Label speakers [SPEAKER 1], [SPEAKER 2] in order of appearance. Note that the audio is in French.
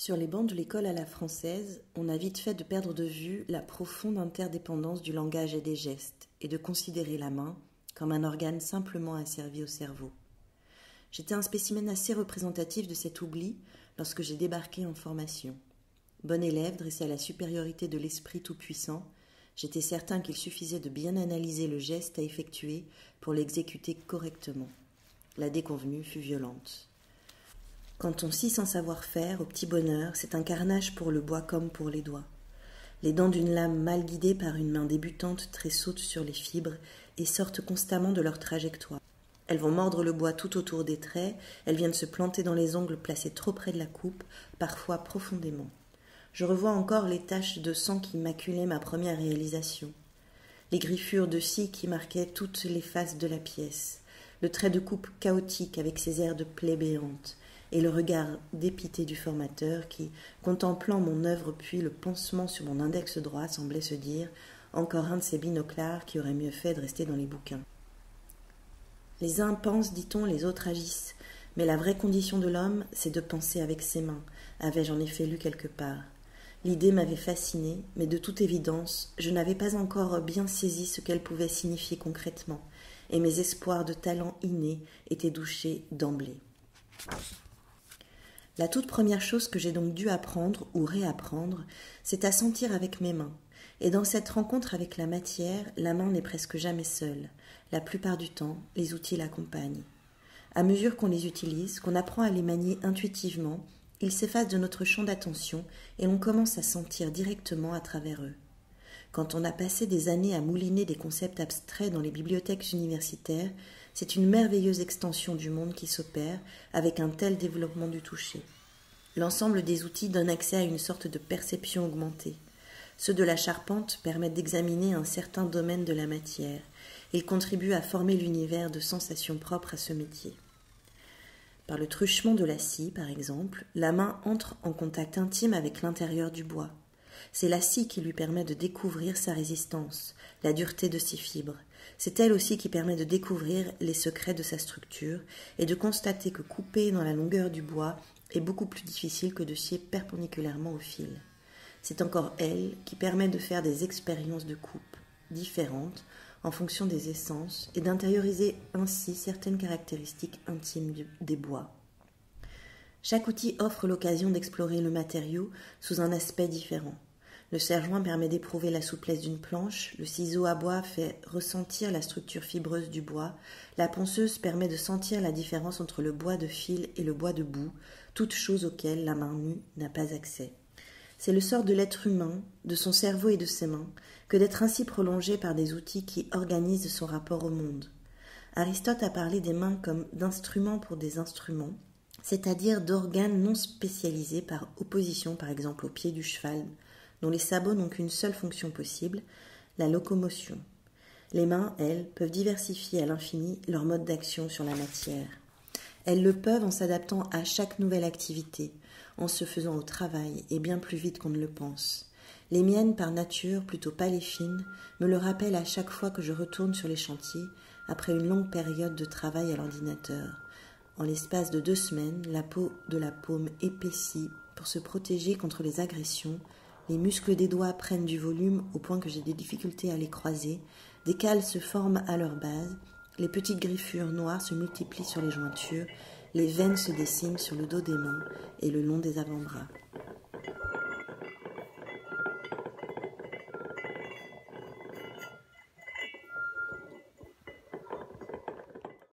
[SPEAKER 1] Sur les bancs de l'école à la française, on a vite fait de perdre de vue la profonde interdépendance du langage et des gestes, et de considérer la main comme un organe simplement asservi au cerveau. J'étais un spécimen assez représentatif de cet oubli lorsque j'ai débarqué en formation. Bon élève dressé à la supériorité de l'esprit tout-puissant, j'étais certain qu'il suffisait de bien analyser le geste à effectuer pour l'exécuter correctement. La déconvenue fut violente. Quand on scie sans savoir-faire, au petit bonheur, c'est un carnage pour le bois comme pour les doigts. Les dents d'une lame mal guidée par une main débutante tressautent sur les fibres et sortent constamment de leur trajectoire. Elles vont mordre le bois tout autour des traits, elles viennent se planter dans les ongles placés trop près de la coupe, parfois profondément. Je revois encore les taches de sang qui maculaient ma première réalisation, les griffures de scie qui marquaient toutes les faces de la pièce, le trait de coupe chaotique avec ses airs de plaie béante, et le regard dépité du formateur qui, contemplant mon œuvre puis le pansement sur mon index droit, semblait se dire encore un de ces binoclars qui aurait mieux fait de rester dans les bouquins. Les uns pensent, dit-on, les autres agissent, mais la vraie condition de l'homme, c'est de penser avec ses mains, avais-je en effet lu quelque part. L'idée m'avait fasciné, mais de toute évidence, je n'avais pas encore bien saisi ce qu'elle pouvait signifier concrètement, et mes espoirs de talent inné étaient douchés d'emblée. La toute première chose que j'ai donc dû apprendre ou réapprendre, c'est à sentir avec mes mains. Et dans cette rencontre avec la matière, la main n'est presque jamais seule. La plupart du temps, les outils l'accompagnent. À mesure qu'on les utilise, qu'on apprend à les manier intuitivement, ils s'effacent de notre champ d'attention et l'on commence à sentir directement à travers eux. Quand on a passé des années à mouliner des concepts abstraits dans les bibliothèques universitaires, c'est une merveilleuse extension du monde qui s'opère avec un tel développement du toucher. L'ensemble des outils donne accès à une sorte de perception augmentée. Ceux de la charpente permettent d'examiner un certain domaine de la matière. Ils contribuent à former l'univers de sensations propres à ce métier. Par le truchement de la scie, par exemple, la main entre en contact intime avec l'intérieur du bois. C'est la scie qui lui permet de découvrir sa résistance, la dureté de ses fibres. C'est elle aussi qui permet de découvrir les secrets de sa structure et de constater que coupée dans la longueur du bois est beaucoup plus difficile que de scier perpendiculairement au fil. C'est encore elle qui permet de faire des expériences de coupe différentes en fonction des essences et d'intérioriser ainsi certaines caractéristiques intimes des bois. Chaque outil offre l'occasion d'explorer le matériau sous un aspect différent. Le serre-joint permet d'éprouver la souplesse d'une planche, le ciseau à bois fait ressentir la structure fibreuse du bois, la ponceuse permet de sentir la différence entre le bois de fil et le bois de boue, toutes choses auxquelles la main nue n'a pas accès. C'est le sort de l'être humain, de son cerveau et de ses mains, que d'être ainsi prolongé par des outils qui organisent son rapport au monde. Aristote a parlé des mains comme d'instruments pour des instruments, c'est-à-dire d'organes non spécialisés par opposition par exemple au pied du cheval, dont les sabots n'ont qu'une seule fonction possible, la locomotion. Les mains, elles, peuvent diversifier à l'infini leur mode d'action sur la matière. Elles le peuvent en s'adaptant à chaque nouvelle activité, en se faisant au travail et bien plus vite qu'on ne le pense. Les miennes, par nature, plutôt pâles et fines, me le rappellent à chaque fois que je retourne sur les chantiers après une longue période de travail à l'ordinateur. En l'espace de deux semaines, la peau de la paume épaissit pour se protéger contre les agressions, les muscles des doigts prennent du volume au point que j'ai des difficultés à les croiser, des cales se forment à leur base, les petites griffures noires se multiplient sur les jointures, les veines se dessinent sur le dos des mains et le long des avant-bras.